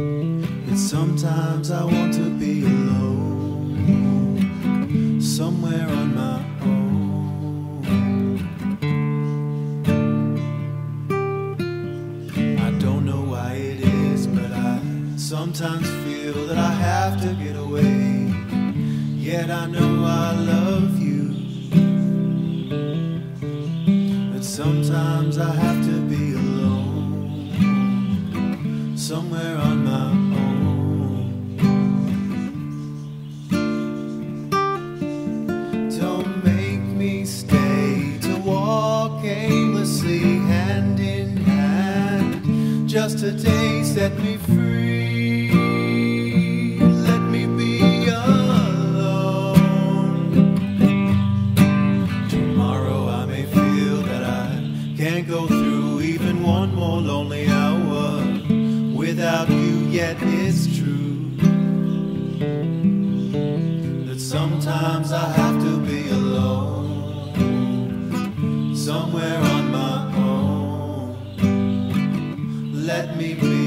And sometimes I want to be alone, somewhere on my own. I don't know why it is, but I sometimes feel that I have to get away. Yet I know I love you. But sometimes I have to be alone, somewhere Just a day set me free. Let me be alone. Tomorrow I may feel that I can't go through even one more lonely hour without you. Yet it's true that sometimes I have to be alone, somewhere let me breathe.